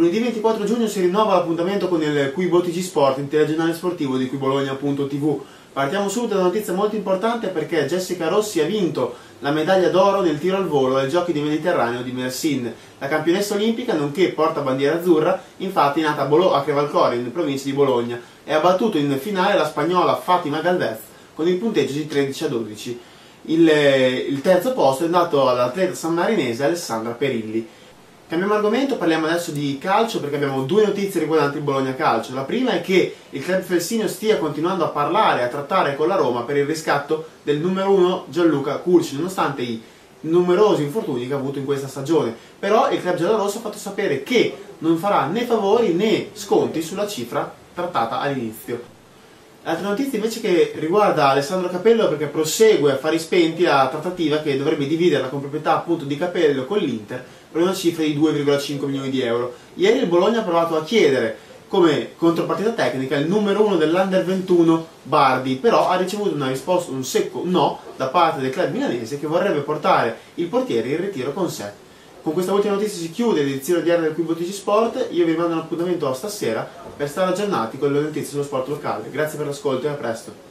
24 giugno si rinnova l'appuntamento con il Quibo TG Sport, il telegiornale sportivo di Quibologna.tv. Partiamo subito da una notizia molto importante perché Jessica Rossi ha vinto la medaglia d'oro nel tiro al volo ai Giochi di Mediterraneo di Mersin. La campionessa olimpica, nonché portabandiera azzurra, infatti è nata a, Crevalcore, in provincia di Bologna, e ha battuto in finale la spagnola Fatima Galvez con il punteggio di 13 a 12. Il, il terzo posto è andato all'atleta sammarinese Alessandra Perilli. Cambiamo argomento, parliamo adesso di calcio perché abbiamo due notizie riguardanti il Bologna Calcio. La prima è che il club felsineo stia continuando a parlare, a trattare con la Roma per il riscatto del numero uno Gianluca Curci, nonostante i numerosi infortuni che ha avuto in questa stagione. Però il club giallorosso ha fatto sapere che non farà né favori né sconti sulla cifra trattata all'inizio. L'altra notizia invece che riguarda Alessandro Capello perché prosegue a fari spenti la trattativa che dovrebbe dividerla con proprietà appunto di Capello con l'Inter per una cifra di 2,5 milioni di euro. Ieri il Bologna ha provato a chiedere come contropartita tecnica il numero uno dell'Under 21 Bardi, però ha ricevuto una risposta, un secco no da parte del club milanese che vorrebbe portare il portiere in ritiro con sé. Con questa ultima notizia si chiude l'edizione odierna del Quibo TG Sport, io vi rimando un appuntamento a stasera per stare aggiornati con le notizie sullo sport locale. Grazie per l'ascolto e a presto.